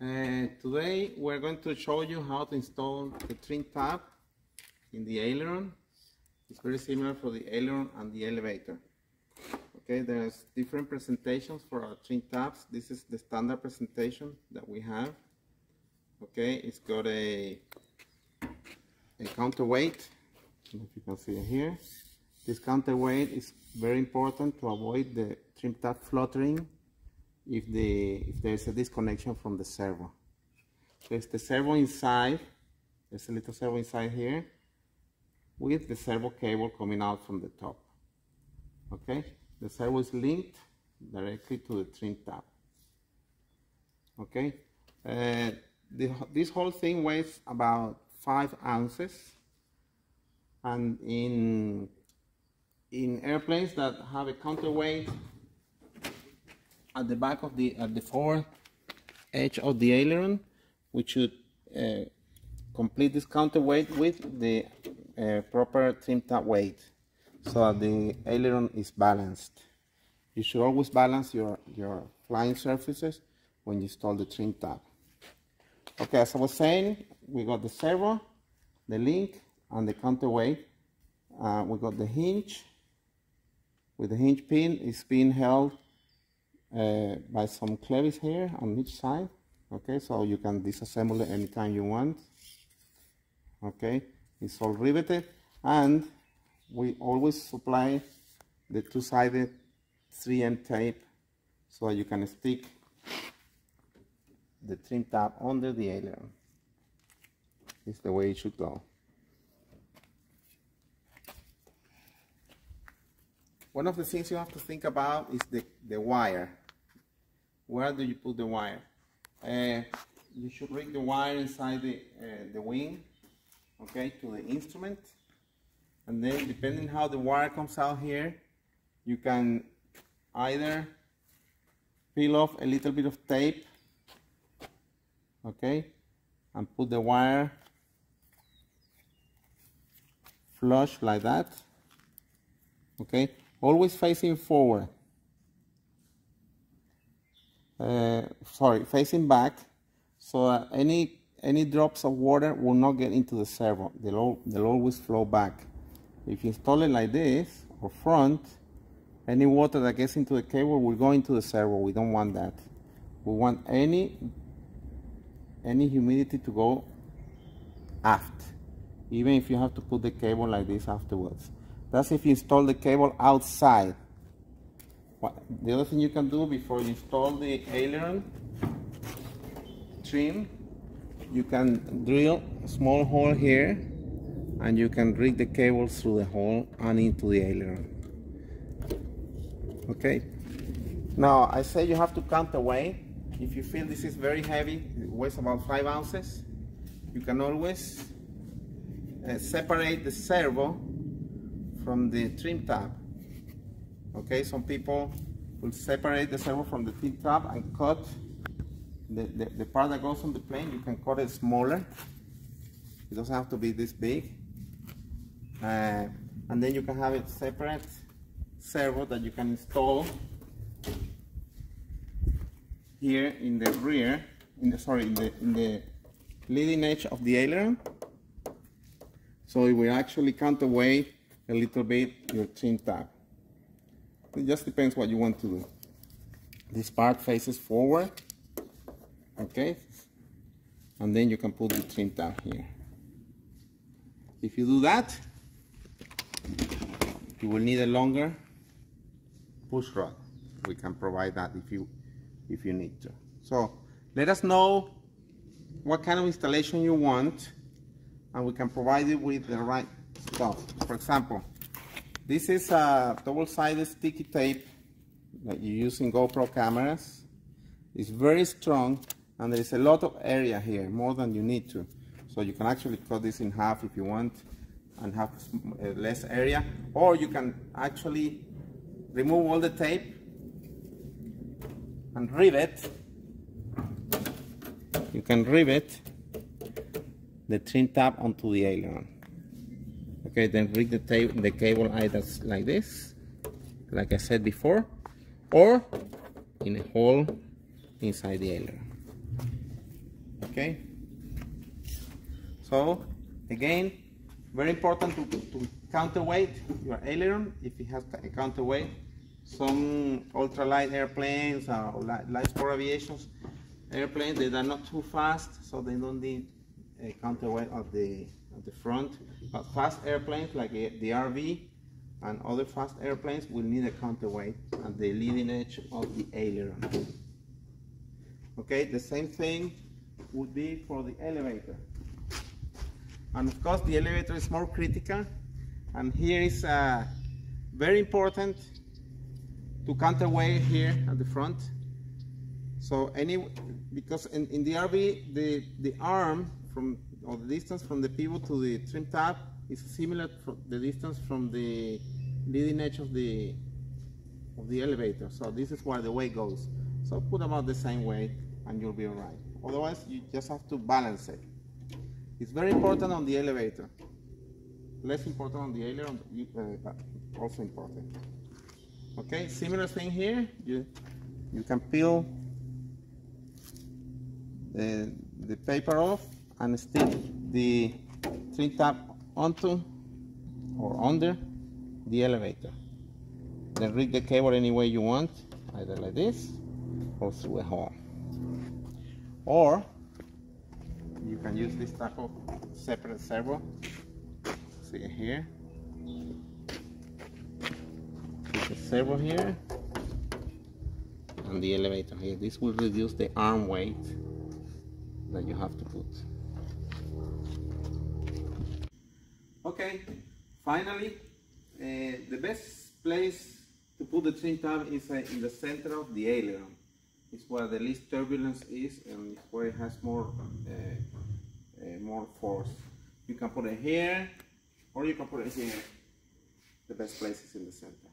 Uh, today we're going to show you how to install the trim tab in the aileron. It's very similar for the aileron and the elevator. Okay, there's different presentations for our trim tabs. This is the standard presentation that we have. Okay, it's got a, a counterweight. If you can see it here. This counterweight is very important to avoid the trim tab fluttering if the if there's a disconnection from the servo. There's the servo inside, there's a little servo inside here with the servo cable coming out from the top. Okay, the servo is linked directly to the trim tab. Okay, uh, the, this whole thing weighs about five ounces, and in in airplanes that have a counterweight at the back of the at the forward edge of the aileron. We should uh, complete this counterweight with the uh, proper trim tab weight so that the aileron is balanced. You should always balance your your flying surfaces when you install the trim tab okay as I was saying we got the servo the link and the counterweight. Uh, we got the hinge. With the hinge pin is being held uh, by some clevis here on each side okay? So you can disassemble it anytime you want okay? It's all riveted and we always supply the two-sided 3M tape so you can stick the trim tab under the aileron. It's the way it should go One of the things you have to think about is the, the wire. Where do you put the wire? Uh, you should rig the wire inside the, uh, the wing, okay, to the instrument. And then depending how the wire comes out here, you can either peel off a little bit of tape, okay, and put the wire flush like that, okay, always facing forward. Uh, sorry, facing back, so that any any drops of water will not get into the servo. They'll, they'll always flow back. If you install it like this, or front, any water that gets into the cable will go into the servo. We don't want that. We want any any humidity to go aft, even if you have to put the cable like this afterwards. That's if you install the cable outside. The other thing you can do before you install the aileron trim, you can drill a small hole here and you can rig the cable through the hole and into the aileron. Okay. Now I say you have to count weight. If you feel this is very heavy, it weighs about five ounces, you can always uh, separate the servo from the trim tab. Okay, some people will separate the servo from the trim tab and cut the, the, the, part that goes on the plane. You can cut it smaller. It doesn't have to be this big. Uh, and then you can have it separate servo that you can install here in the rear, in the sorry, in the in the leading edge of the aileron. So it will actually counterweight a little bit your trim tab. It just depends what you want to do. This part faces forward, okay? And then you can put the trim tab here. If you do that, you will need a longer push rod. We can provide that if you if you need to. So let us know what kind of installation you want and we can provide you with the right stuff. For example, this is a double-sided sticky tape that you use in GoPro cameras. It's very strong and there is a lot of area here, more than you need to. So you can actually cut this in half if you want and have uh, less area. Or you can actually remove all the tape and rivet. You can rivet the trim tab onto the aileron okay then rig the, the cable either like this like I said before or in a hole inside the aileron Okay. So again, very important to, to counterweight your aileron if it has a counterweight. Some ultralight airplanes or light, light sport aviations airplanes that are not too fast, so they don't need a counterweight of the at the front. But fast airplanes like the RV and other fast airplanes will need a counterweight at the leading edge of the aileron. Okay, the same thing would be for the elevator. And of course the elevator is more critical and here is uh, very important to counterweight here at the front. So any, because in, in the RV, the, the arm from, the distance from the pivot to the trim tab is similar to the distance from the leading edge of the, of the elevator. So this is where the weight goes. So put about the same weight and you'll be all right. Otherwise, you just have to balance it. It's very important on the elevator. Less important on the aileron, uh, also important. Okay, similar thing here. You you can peel the the paper off and stick the trim tab onto or under the elevator. Then rig the cable any way you want, either like this or through a hole. Or you can use this type of separate servo. See here. Put the servo here and the elevator here. This will reduce the arm weight that you have to put. Okay, finally, uh, the best place to put the trim tab is uh, in the center of the aileron. It's where the least turbulence is and it's where it has more uh, uh, more force. You can put it here or you can put it here. The best place is in the center.